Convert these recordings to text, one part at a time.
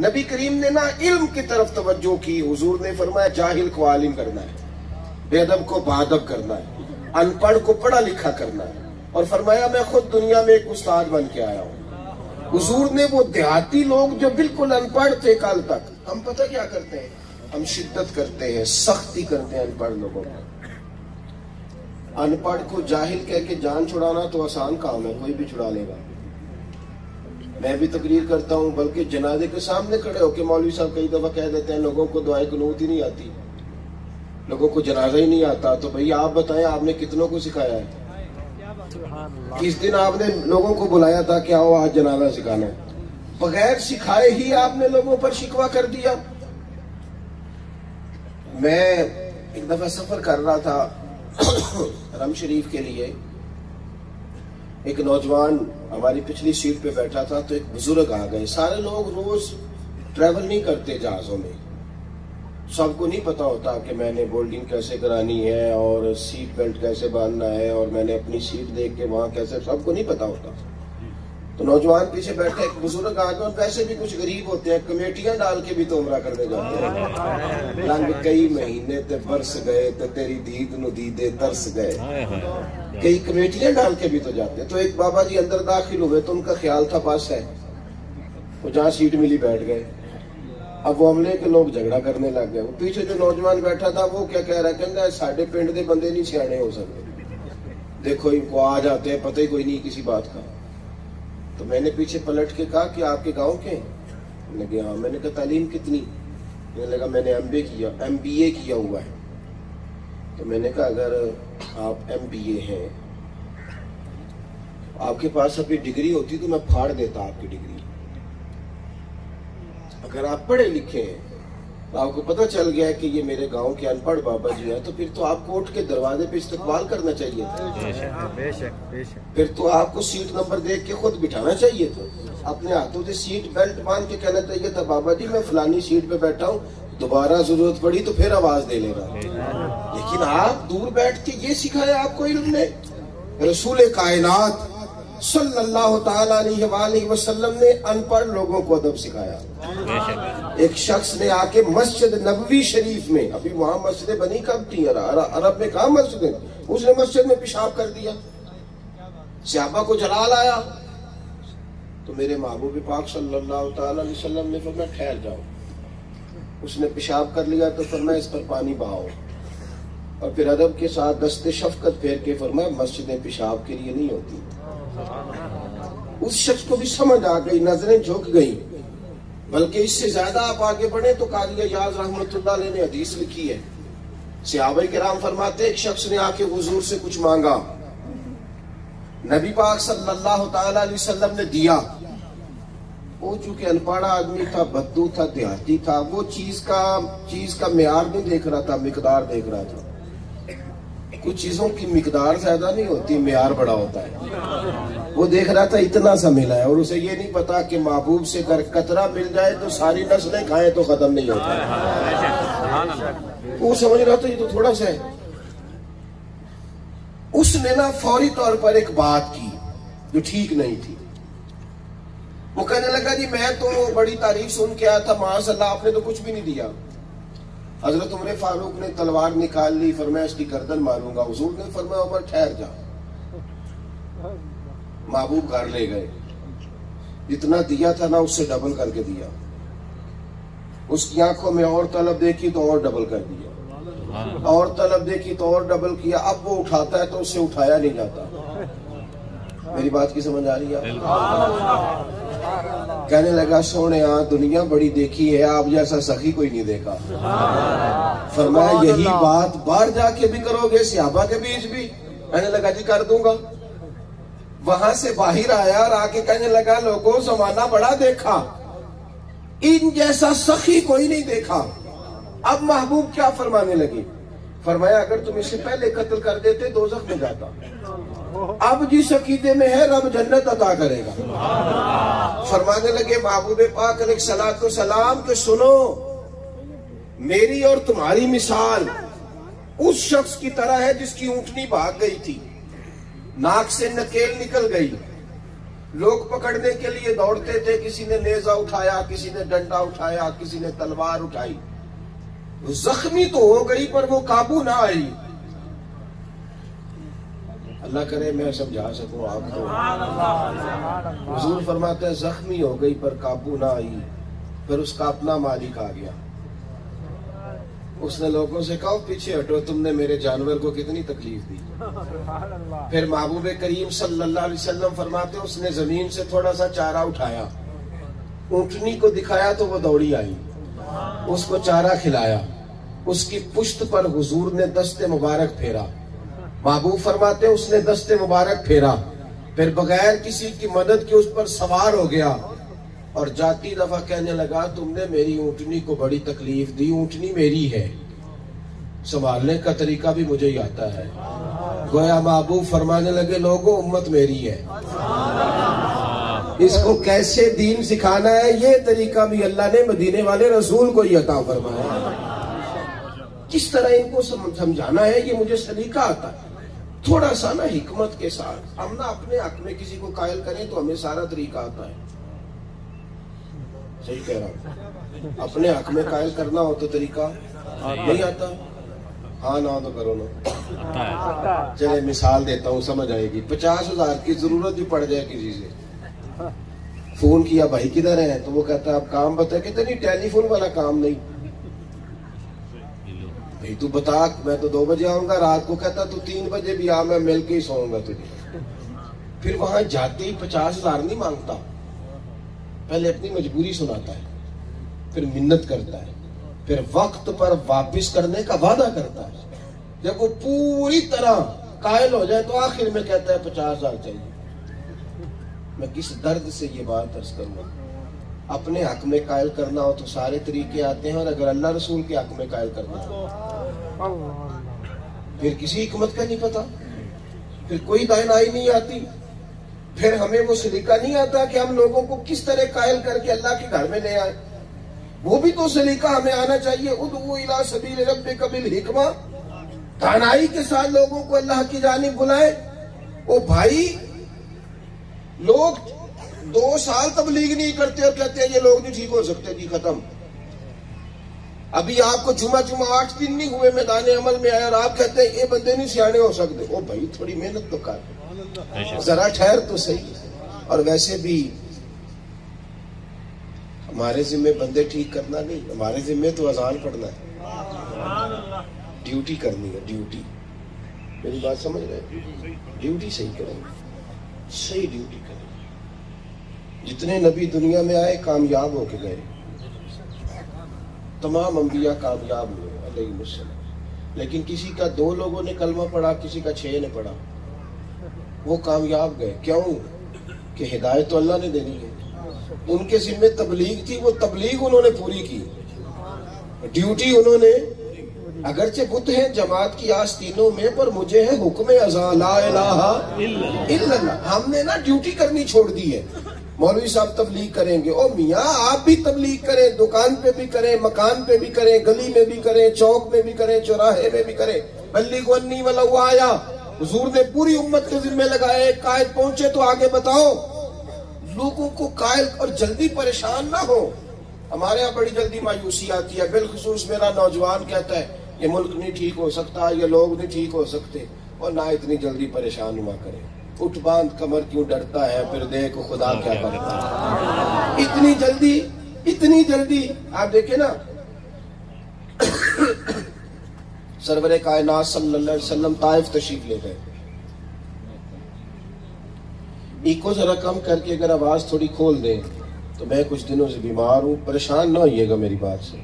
नबी करीम ने ना इल्म की तरफ़ तवज्जो की, हुजूर ने फरमाया, जाहिल को आलिम करना है बेदब को बादब करना है, अनपढ़ को पढ़ा लिखा करना है। और फरमाया, मैं खुद दुनिया में एक उस्ताद बन के आया हूँ। हुजूर ने वो देहाती लोग जो बिल्कुल अनपढ़ थे कल तक, हम पता क्या करते हैं? हम शिद्दत करते हैं, सख्ती करते हैं अनपढ़ लोगों को अनपढ़ को जाहिल कह के जान छुड़ाना तो आसान काम है, कोई भी छुड़ा लेगा। मैं भी तकरीर करता हूँ बल्कि जनाजे के सामने खड़े होकर मौलवी साहब कई दफ़ा कह देते हैं लोगों को दुआएँ कनूत ही नहीं आती। लोगों को जनाजा ही नहीं आता। तो भैया आप बताएँ आपने कितनों को सिखाया है? किस दिन आपने लोगों को बुलाया था कि आओ आज जनाजा सिखाना है? बगैर सिखाए ही आपने लोगों पर शिकवा कर दिया। मैं एक दफ़ा सफ़र कर रहा था हरम शरीफ के लिए। एक नौजवान हमारी पिछली सीट पे बैठा था तो एक बुज़ुर्ग आ गए। सारे लोग रोज ट्रेवल नहीं करते जहाजों में। सबको नहीं पता होता कि मैंने बोल्डिंग कैसे करानी है और सीट बेल्ट कैसे बांधना है और मैंने अपनी सीट देख के वहाँ कैसे सबको नहीं पता होता। तो नौजवान पीछे बैठे, एक बुज़ुर्ग आ गए, और वैसे भी कुछ गरीब होते हैं, कमेटियाँ डाल के भी तो उमरा करने जाते हैं। कई महीने ते बरस गए, ते तेरी दीद नु दीदे तरस गए। कई कमेटियाँ डाल के भी तो जाते हैं। तो एक बाबा जी अंदर दाखिल हुए तो उनका ख्याल था, बस है। वो जहाँ सीट मिली बैठ गए। अब वो हमले के लोग झगड़ा करने लग गए। पीछे जो नौजवान बैठा था, वो क्या कह रहा है? साढ़े पिंड के बंदे नहीं सियाने हो सकते। देखो, इनको आ जाते हैं, पता ही कोई नहीं किसी बात का। तो मैंने पीछे पलट के कहा कि आपके गाँव के लगे हाँ मैंने कहा, तालीम कितनी? मैंने लगा मैंने एम किया एमबीए किया हुआ है। तो मैंने कहा अगर आप एमबीए हैं आपके पास अभी डिग्री होती तो मैं फाड़ देता आपकी डिग्री। अगर आप पढ़े लिखे हैं तो आपको पता चल गया है कि ये मेरे गाँव के अनपढ़ बाबा जी हैं तो फिर तो आप कोर्ट के दरवाजे पे इस्तेमाल करना चाहिए था। बेशक बेशक फिर तो आपको सीट नंबर देख के खुद बिठाना चाहिए था। अपने हाथों से सीट बेल्ट बाँध के कहना चाहिए था बाबा जी मैं फलानी सीट पे बैठा हूँ दोबारा ज़रूरत पड़ी तो फिर आवाज़ दे लेगा लेकिन आप दूर बैठ के ये सिखाया आपको इल्म ने? रसूल कायनात सल्लल्लाहु अलैहि वसल्लम ने अनपढ़ लोगों को अदब सिखाया। एक शख्स ने आके मस्जिद नबवी शरीफ में, अभी वहाँ मस्जिद बनी कब थी? अरब में कहा मस्जिद? उसने मस्जिद में पेशाब कर दिया। सियाबा को जलाल आया। तो मेरे महबूब पाक सल्लल्लाहु अलैहि वसल्लम ने फरमाया, ठहर जाओ। उसने पेशाब कर लिया तो फरमाया, इस पर पानी बहाओ। और फिर अदब के साथ दस्ते शफकत फेर के फरमाया, मस्जिदें पेशाब के लिए नहीं होती। उस शख्स को भी समझ आ गई, नज़रें झुक गई। बल्कि इससे ज़्यादा आप आगे बढ़े तो कादिया याज रहमतुल्लाह ने हदीस लिखी है। सियाब के राम फरमाते, एक शख्स ने आके हजूर से कुछ मांगा। नबी पाक सल्लल्लाहु ने दिया। वो चूँकि अनपढ़ा आदमी था, बद्दू था, देहाती था, वो चीज़ का चीज़ का म्यार नहीं देख रहा था, मकदार देख रहा था। कुछ चीज़ों की मिकदार ज़्यादा नहीं होती, म्यार बड़ा होता है। वो देख रहा था इतना सा मिला है और उसे ये नहीं पता कि महबूब से अगर कतरा मिल जाए तो सारी नस्लें खाए तो खत्म नहीं होता। वो समझ रहा था ये तो थोड़ा सा है। उसने ना फौरी तौर पर एक बात की जो ठीक नहीं थी। वो कहने लगा, जी, मैं तो बड़ी तारीफ़ सुन के आया था, माशाल्लाह, आपने तो कुछ भी नहीं दिया। हज़रत उमर फारूक ने तलवार निकाल ली फरमाया इसकी गर्दन मारूँगा हजूर ने फरमाया ऊपर ठहर जा। महबूब घर ले गए। जितना दिया था ना उससे डबल करके दिया। उसकी आँखों में और तलब देखी तो और डबल कर दिया। और तलब देखी तो और डबल किया। अब वो उठाता है तो उससे उठाया नहीं जाता। मेरी बात की समझ आ रही है? कहने लगा सोने आ दुनिया बड़ी देखी है आप जैसा सखी कोई नहीं देखा। फरमाया यही बात बाहर जाके भी करोगे सियाबा के बीच भी? कहने लगा जी कर दूँगा। वहाँ से बाहर आया और आके कहने लगा लोगों जमाना बड़ा देखा। इन जैसा सखी कोई नहीं देखा। अब महबूब क्या फरमाने लगी? फरमाया अगर तुम इससे पहले कत्ल कर देते दो में जाता। अब जिस अकीदे में है, रब जन्नत अदा करेगा। फरमाने लगे, महबूब पाक सलात सलाम के सुनो, मेरी और तुम्हारी मिसाल उस शख्स की तरह है जिसकी ऊंटनी भाग गई थी, नाक से नकेल निकल गई। लोग पकड़ने के लिए दौड़ते थे, किसी ने नेजा उठाया, किसी ने डंडा उठाया, किसी ने तलवार उठाई। जख्मी तो हो गई, पर वो काबू ना आई। अल्लाह करे मैं समझा सकूँ आपको हजूर फरमाते हैं जख्मी हो गई पर काबू ना आई। फिर उसका अपना मालिक आ गया। उसने लोगों से कहा पीछे हटो तुमने मेरे जानवर को कितनी तकलीफ़ दी? फिर महबूब करीम सल्लल्लाहु अलैहि वसल्लम फरमाते उसने ज़मीन से थोड़ा सा चारा उठाया। ऊंटनी को दिखाया तो वो दौड़ी आई। उसको चारा खिलाया। उसकी पुश्त पर हुजूर ने दस्ते मुबारक फेरा। महबूब फरमाते उसने दस्ते मुबारक फेरा। फिर बगैर किसी की मदद के उस पर सवार हो गया और जाती दफ़ा कहने लगा, तुमने मेरी ऊंटनी को बड़ी तकलीफ़ दी, ऊंटनी मेरी है। संभालने का तरीका भी मुझे ही आता है। गोया महबूब फरमाने लगे, लोगों, उम्मत मेरी है। इसको कैसे दीन सिखाना है, ये तरीका भी अल्लाह ने मदीने वाले रसूल को ही अता फरमाया। किस तरह इनको समझाना है, ये मुझे सलीका आता है। थोड़ा सा ना हिकमत के साथ। हम ना अपने हक में किसी को कायल करें तो हमें सारा तरीका आता है। सही कह रहा हूँ। अपने हक में कायल करना हो तो तरीका नहीं आता। हाँ ना तो करो ना। चले मिसाल देता हूँ, समझ आएगी। पचास हज़ार की ज़रूरत भी पड़ जाए किसी से। फ़ोन किया, भाई किधर है? तो वो कहता है, आप काम बताए, कहते नहीं, टेलीफोन वाला काम नहीं। भाई तू बता, मैं तो दो बजे आऊँगा, रात को कहता तू तीन बजे भी आ, मैं मिल के ही सोऊँगा तुझे। फिर वहाँ जाते ही पचास हज़ार नहीं माँगता। पहले अपनी मजबूरी सुनाता है, फिर मिन्नत करता है, फिर वक्त पर वापस करने का वादा करता है। जब वो पूरी तरह कायल हो जाए तो आखिर में कहता है, पचास हज़ार चाहिए। मैं किस दर्द से ये बात अर्ज़ करूँगा? अपने हक में कायल करना हो तो सारे तरीके आते हैं और अगर अल्लाह रसूल के हक में कायल करना हो फिर किसी हिकमत का नहीं पता। फिर कोई दायनाई नहीं आती। फिर हमें वो सलीका नहीं आता कि हम लोगों को किस तरह कायल करके अल्लाह के घर में ले आए। वो भी तो सलीका हमें आना चाहिए। उदू इला सबील रब कबिल हिकमा। तानाई के साथ लोगों को अल्लाह की जानी बुलाए। ओ भाई, लोग दो साल तबलीग नहीं करते और कहते हैं, ये लोग नहीं ठीक हो सकते, जी खत्म। अभी आपको जुमा जुमा आठ दिन नहीं हुए मैदान अमल में आए और आप कहते हैं ये बंदे नहीं सियाने हो सकते। ओ भाई थोड़ी मेहनत तो कर। जरा ठहर तो सही। और वैसे भी हमारे जिम्मे बंदे ठीक करना नहीं हमारे जिम्मे तो अजान पढ़ना है। ड्यूटी करनी है ड्यूटी। मेरी बात समझ रहे ड्यूटी सही करेंगे। सही ड्यूटी करेंगे। जितने नबी दुनिया में आए कामयाब होके गए। तमाम अम्बिया कामयाब हुए लेकिन किसी का दो लोगों ने कलमा पढ़ा, किसी का छह ने पढ़ा। वो कामयाब गए। क्यों? कि हिदायत तो अल्लाह ने देनी है। उनके जिम्मे तबलीग थी, वो तबलीग उन्होंने पूरी की। ड्यूटी उन्होंने, अगरचे बुत है, जमात की आस्तीनों में, पर मुझे है हुक्म हमने ना ड्यूटी करनी छोड़ दी है। मौलवी साहब तबलीग करेंगे। ओ मियाँ, आप भी तबलीग करें, दुकान पे भी करें, मकान पे भी करें, गली में भी करें, चौक में भी करें, चौराहे में भी करें। बल्ली को अन्नी वाला हुआ आया। हजूर ने पूरी उम्मत के जिम्मे लगाए कायद पहुँचे तो आगे बताओ। लोगों को कायल और जल्दी परेशान ना हो। हमारे यहाँ बड़ी जल्दी मायूसी आती है। बिलखसूस मेरा नौजवान कहता है, ये मुल्क नहीं ठीक हो सकता, ये लोग नहीं ठीक हो सकते और ना इतनी जल्दी परेशान हुआ करे। उठ बाँध कमर क्यों डरता है? फिर देखो खुदा क्या करता है? इतनी जल्दी इतनी जल्दी, आप देखे ना। सरवर कायनात सल्लल्लाहु अलैहि वसल्लम ताइफ तशरीफ़ ले गए। इको जरा कम करके अगर आवाज़ थोड़ी खोल दें तो मैं कुछ दिनों से बीमार हूँ। परेशान ना होइएगा मेरी बात से।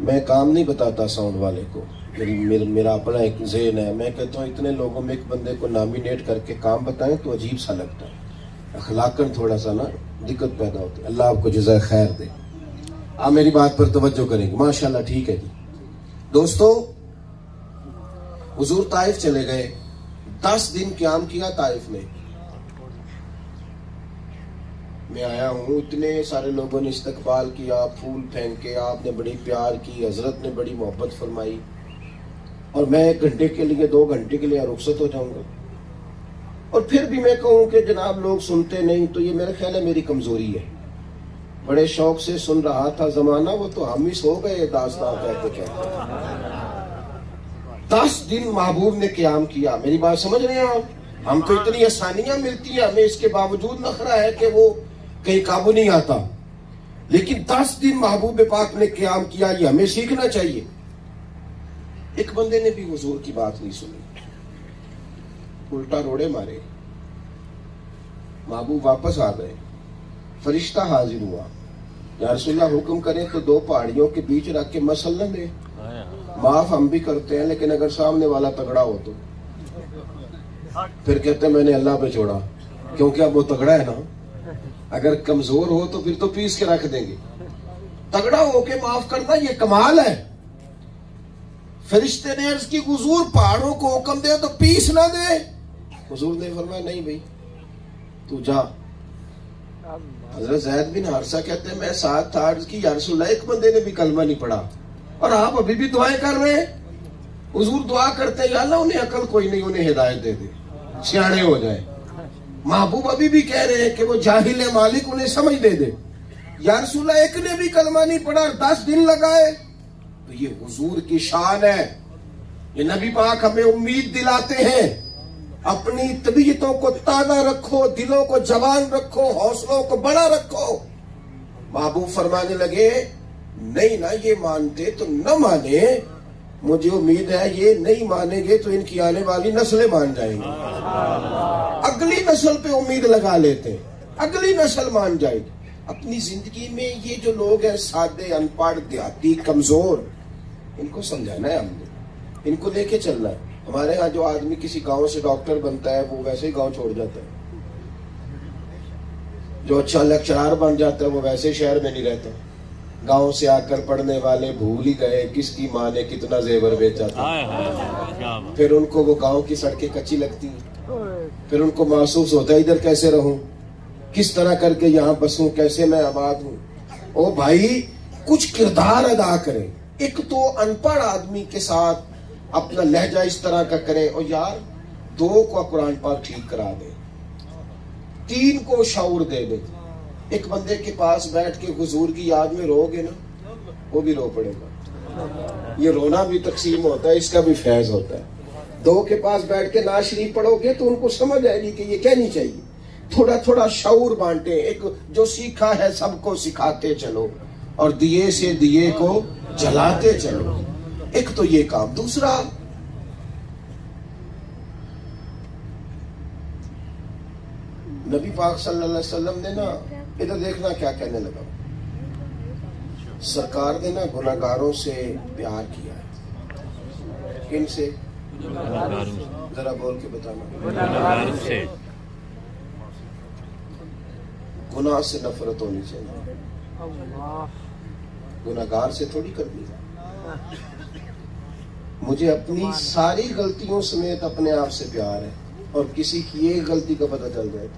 मैं काम नहीं बताता साउंड वाले को। मेरी मेर, अपना एक जेन है। मैं कहता हूँ इतने लोगों में एक बंदे को नामिनेट करके काम बताएँ तो अजीब सा लगता है। अखलाकन थोड़ा सा ना दिक्कत पैदा होती है। अल्लाह आपको जजा खैर दे। आप मेरी बात पर तवज्जो करेंगे। माशाल्लाह ठीक है जी। दोस्तों हजूर ताइफ चले गए। दस दिन क्याम किया ताइफ में मैं आया हूँ इतने सारे लोगों ने इस्तकबाल किया फूल फेंके आपने बड़ी प्यार की हज़रत ने बड़ी मोहब्बत फरमाई। और मैं एक घंटे के लिए, दो घंटे के लिए रुखसत हो जाऊँगा। और फिर भी मैं कहूँ कि जनाब, लोग सुनते नहीं तो ये मेरा ख्याल है मेरी कमज़ोरी है। बड़े शौक से सुन रहा था जमाना, वो तो हम ही सो गए, दास्तान कहते कहते दस दिन महबूब ने क्याम किया। मेरी बात समझ रहे हैं आप? हम तो इतनी आसानियाँ मिलती है, हमें इसके बावजूद नखरा है कि वो कहीं काबू नहीं आता। लेकिन दस दिन महबूब पाक ने क्याम किया, ये हमें सीखना चाहिए। एक बंदे ने भी हुजूर की बात नहीं सुनी। उल्टा रोड़े मारे। महबूब वापस आ गए। फरिश्ता हाजिर हुआ। या रसुल्ला हुक्म करें तो दो पहाड़ियों के बीच रख के मसल न दे माफ़ हम भी करते हैं, लेकिन अगर सामने वाला तगड़ा हो तो। फिर कहते मैंने अल्लाह पे छोड़ा। क्योंकि अब वो तगड़ा है ना? अगर कमज़ोर हो तो फिर तो पीस के रख देंगे। तगड़ा होके माफ़ करना ये कमाल है। फरिश्ते ने अर्ज़ की, हुजूर, पहाड़ों को हुक्म दे तो पीस ना दे। हुजूर ने फरमाया, नहीं भाई, तू जा। हज़रत जैद बिन हारसा कहते हैं, मैं साथ था, अर्ज़ की यारसुल्ला एक बंदे ने भी कलमा नहीं पढ़ा। और आप अभी भी दुआएँ कर रहे हैं? हुजूर दुआ करते हैं अल्लाह, उन्हें अकल कोई नहीं, उन्हें हिदायत दे दे सियाणे हो जाए। महबूब अभी भी कह रहे हैं कि वो जाहिल मालिक उन्हें समझ दे दे। यारसुल्ला एक ने भी कलमा नहीं पढ़ा दस दिन लगाए। तो ये हुजूर की शान है। ये नबी पाक हमें उम्मीद दिलाते हैं। अपनी तबीयतों को ताज़ा रखो, दिलों को जवान रखो, हौसलों को बड़ा रखो। महबूब फरमाने लगे, नहीं ना, ये मानते तो न माने। मुझे उम्मीद है ये नहीं मानेंगे तो इनकी आने वाली नस्लें मान जाएँगी। अगली नस्ल पे उम्मीद लगा लेते, अगली नस्ल मान जाएगी। अपनी ज़िंदगी में ये जो लोग हैं, सादे, अनपढ़, देहाती, कमज़ोर इनको समझाना है हमने। इनको लेके चलना है। हमारे यहाँ जो आदमी किसी गाँव से डॉक्टर बनता है वो वैसे ही गाँव छोड़ जाता है। जो अच्छा लेक्चरार बन जाता है वो वैसे शहर में नहीं रहता। गाँव से आकर पढ़ने वाले भूल ही गए किसकी माँ ने कितना जेवर बेचा था। फिर उनको वो गाँव की सड़कें कच्ची लगती हैं। फिर उनको महसूस होता है इधर कैसे रहूँ? किस तरह करके यहाँ बसूं? कैसे मैं आबाद हूँ? ओ भाई कुछ किरदार अदा करें। एक तो अनपढ़ आदमी के साथ अपना लहजा इस तरह का करें और यार, दो को कुरान पाक ठीक करा दे, तीन को शौर दे दे। एक बंदे के पास बैठ के हुजूर की याद में रोगे ना, वो भी रो पड़ेगा। ये रोना भी तकसीम होता है, इसका भी फैज होता है। दो के पास बैठ के ना शरीफ पढ़ोगे तो उनको समझ आएगी कि ये कहनी चाहिए। थोड़ा थोड़ा शौर बांटे, एक जो सीखा है सबको सिखाते चलो, और दिए से दिए को जलाते चलो। एक तो ये काम, दूसरा नबी पाक सल्लल्लाहु अलैहि वसल्लम ने ना इधर देखना क्या कहने लगा। सरकार ने ना गुनागारों से प्यार किया किन से जरा बोल के बताना। गुनाह से नफरत होनी चाहिए। गुनागार से थोड़ी कर करनी मुझे अपनी सारी गलतियों समेत अपने आप से प्यार है और किसी की एक गलती का पता चल जाए।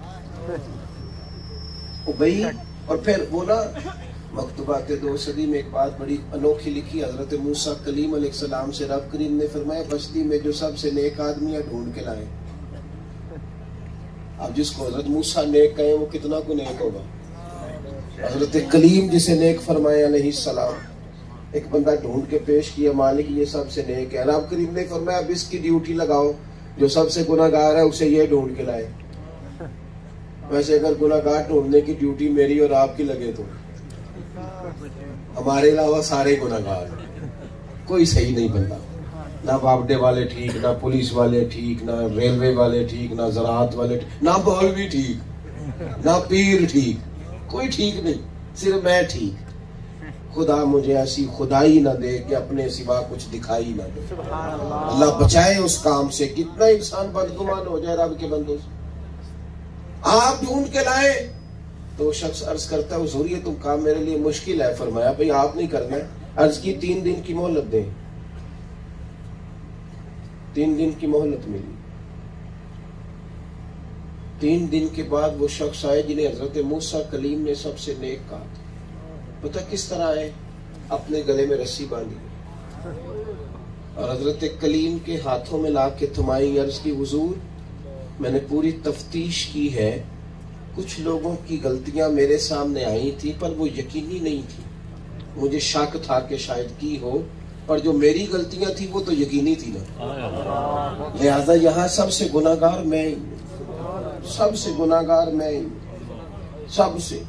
भाई और फिर वो ना मकतूबात दो सदी में एक बात बड़ी अनोखी लिखी, हज़रत मूसा कलीम सलाम से रब करीम ने फरमाया, बस्ती में जो सबसे नेक आदमी है ढूंढ के लाए। अब जिसको हज़रत मूसा नेक कहे, वो कितना को नेक होगा? हज़रत कलीम जिसे नेक फरमाया नहीं सलाम। एक बंदा ढूंढ के पेश किया, मालिक ये सबसे नेक है। रब करीम ने फरमाया, अब इसकी ड्यूटी लगाओ, जो सबसे गुनागार है उसे ये ढूंढ के लाए। वैसे अगर गुनागार ढूँढने की ड्यूटी मेरी और आपकी लगे तो। हमारे अलावा सारे गुनागार कोई सही नहीं बनता ना बाबडे वाले ठीक, ना पुलिस वाले ठीक, ना रेलवे वाले ठीक, ना जरात वाले ठीक, ना भी ठीक, ना पीर ठीक। कोई ठीक नहीं सिर्फ़ मैं ठीक। खुदा मुझे ऐसी खुदाई ना दे कि अपने सिवा कुछ दिखाई ना दे। अल्लाह बचाए उस काम से कितना इंसान बदगुमान हो जाए रब के बंदों से। आप ढूंढ के लाए तो शख्स अर्ज़ करता है हुजूर ये तुम काम मेरे लिए मुश्किल है। फरमाया भाई आप नहीं करना अर्ज़ की तीन दिन की मोहलत दे। तीन दिन की मोहलत मिली। तीन दिन के बाद वो शख्स आए जिन्हें हज़रत मूसा कलीम ने सबसे नेक कहा था। पता किस तरह आए? अपने गले में रस्सी बांधी। और हज़रत कलीम के हाथों में ला के थमाई अर्ज़ की हुजूर मैंने पूरी तफ्तीश की है। कुछ लोगों की गलतियाँ मेरे सामने आई थी पर वो यकीनी नहीं थी। मुझे शक था कि शायद की हो पर जो मेरी गलतियाँ थी वो तो यकीनी थी ना। लिहाजा यहाँ सबसे गुनागार मैं। सबसे गुनागार मैं सबसे।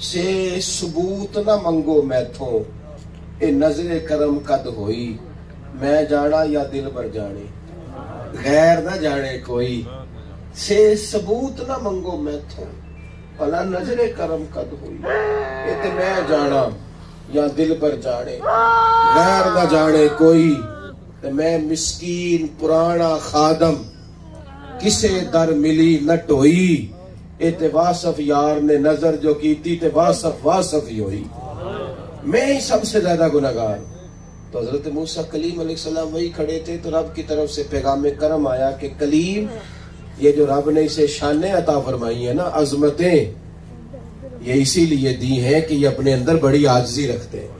से सबूत न मंगो मैथों। ए नजरे करम कद होई। मैं जाना या दिल पर जाने। गैर न जाने कोई। से सबूत न मंगो मैथों। भला नजरे करम कद होई। ए ते मैं जाना या दिल पर जाने। गैर न जाने कोई। ते मैं मिस्कीन पुराना खादम। किसे दर मिली न ढोई ए ते वासफ यार ने नज़र जो की ते वासफ वासफ ही हुई। मैं ही सबसे ज़्यादा गुनागार। तो हज़रत मूसा कलीम अलैहिस्सलाम वही खड़े थे तो रब की तरफ़ से पैगाम करम आया कि कलीम, ये जो रब ने इसे शान अता फरमाई है ना, अजमतें, ये इसीलिए दी हैं कि ये अपने अंदर बड़ी आजजी रखते हैं।